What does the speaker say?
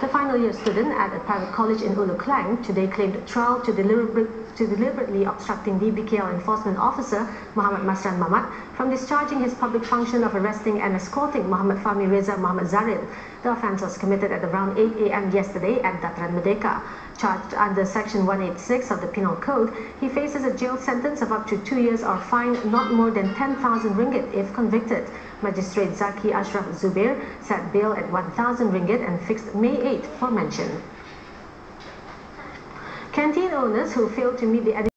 The final year student at a private college in Ulu Klang today claimed trial to, to deliberately obstructing DBKL enforcement officer Muhammad Masran Mamat from discharging his public function of arresting and escorting Muhammad Fahmi Reza Muhammad Zarin. The offence was committed at around 8 a.m. yesterday at Dataran Merdeka. Charged under Section 186 of the Penal Code, he faces a jail sentence of up to two years or fine not more than 10,000 ringgit if convicted. Magistrate Zaki Ashraf Zubair set bail at 1,000 ringgit and fixed May 8 for mention. Canteen owners who failed to meet the